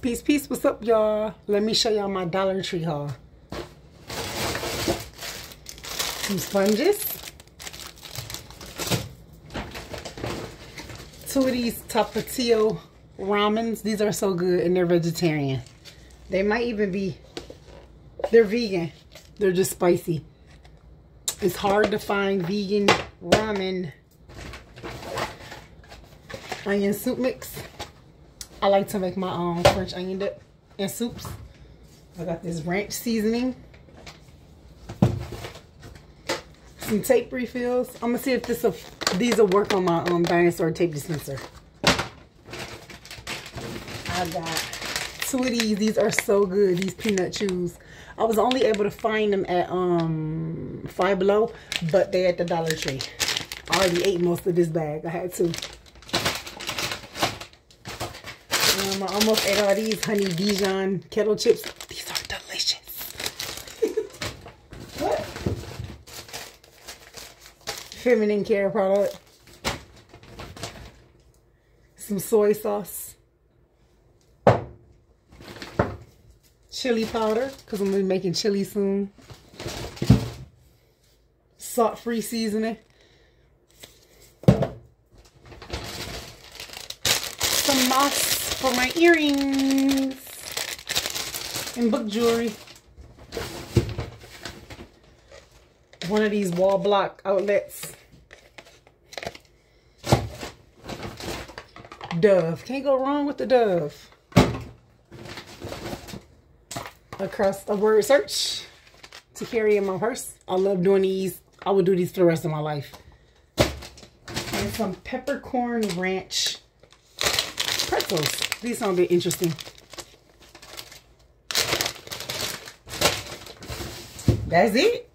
Peace, peace. What's up, y'all? Let me show y'all my Dollar Tree haul. Some sponges. Two of these Tapatio ramens. These are so good and they're vegetarian. They might even be, they're vegan. They're just spicy. It's hard to find vegan ramen onion soup mix. I like to make my own French onion dip and soups. I got this ranch seasoning. Some tape refills. I'm gonna see if this will, these will work on my um, dinosaur tape dispenser. I got two of these. These are so good. These peanut chews. I was only able to find them at um Five Below, but they're at the Dollar Tree. I already ate most of this bag. I had to. Um, I almost ate all these honey Dijon kettle chips. These are delicious. what? Feminine care product. Some soy sauce. Chili powder, because I'm going to be making chili soon. Salt-free seasoning. Some moss for my earrings and book jewelry. One of these wall block outlets. Dove. Can't go wrong with the Dove. Across a word search to carry in my purse. I love doing these. I will do these for the rest of my life. And some peppercorn ranch pretzels. These sound be interesting. That's it.